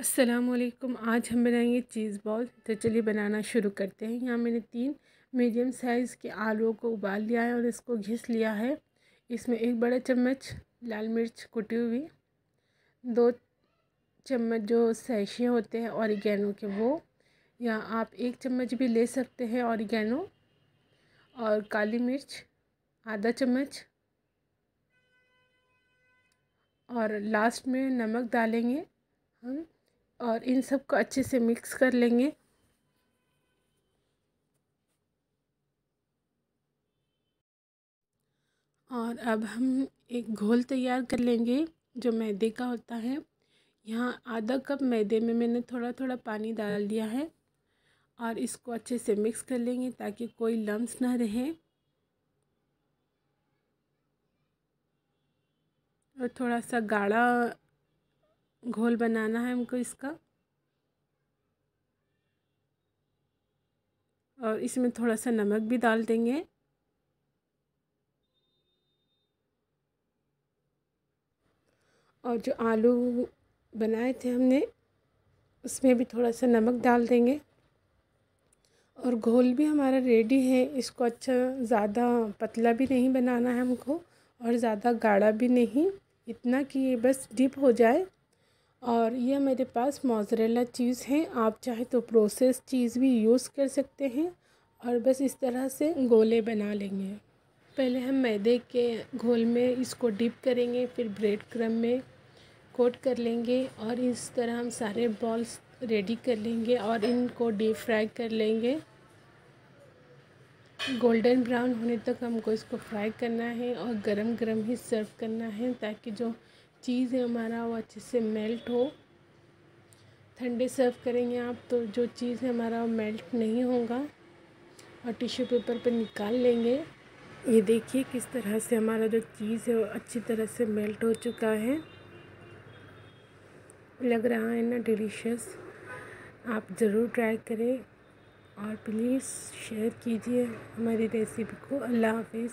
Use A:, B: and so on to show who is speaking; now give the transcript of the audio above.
A: असलकुम आज हम बनाएँगे चीज़ बॉल। तो चलिए बनाना शुरू करते हैं। यहाँ मैंने तीन मीडियम साइज़ के आलूओं को उबाल लिया है और इसको घिस लिया है। इसमें एक बड़ा चम्मच लाल मिर्च कुटी हुई, दो चम्मच जो सैशे होते हैं ऑरिगेनो के वो, या आप एक चम्मच भी ले सकते हैं ऑरिगेनो, और काली मिर्च, आधा चम्मच, और लास्ट में नमक डालेंगे हम। और इन सबको अच्छे से मिक्स कर लेंगे। और अब हम एक घोल तैयार कर लेंगे, जो मैदे का होता है। यहाँ आधा कप मैदे में मैंने थोड़ा थोड़ा पानी डाल दिया है और इसको अच्छे से मिक्स कर लेंगे ताकि कोई लम्स ना रहे। और थोड़ा सा गाढ़ा घोल बनाना है हमको इसका। और इसमें थोड़ा सा नमक भी डाल देंगे। और जो आलू बनाए थे हमने, उसमें भी थोड़ा सा नमक डाल देंगे। और घोल भी हमारा रेडी है। इसको अच्छा ज़्यादा पतला भी नहीं बनाना है हमको और ज़्यादा गाढ़ा भी नहीं। इतना कि ये बस डिप हो जाए। और यह मेरे पास मोज़रेला चीज़ है। आप चाहे तो प्रोसेस चीज़ भी यूज़ कर सकते हैं और बस इस तरह से गोले बना लेंगे। पहले हम मैदे के घोल में इसको डिप करेंगे, फिर ब्रेड क्रम में कोट कर लेंगे और इस तरह हम सारे बॉल्स रेडी कर लेंगे और इनको डीप फ्राई कर लेंगे। गोल्डन ब्राउन होने तक हमको इसको फ्राई करना है और गरम गरम ही सर्व करना है ताकि जो चीज़ है हमारा वो अच्छे से मेल्ट हो। ठंडे सर्व करेंगे आप तो जो चीज़ है हमारा वो मेल्ट नहीं होगा, और टिश्यू पेपर पर निकाल लेंगे। ये देखिए किस तरह से हमारा जो चीज़ है वो अच्छी तरह से मेल्ट हो चुका है। लग रहा है ना डिलीशियस? आप ज़रूर ट्राई करें और प्लीज़ शेयर कीजिए हमारी रेसिपी को। अल्लाह हाफिज़।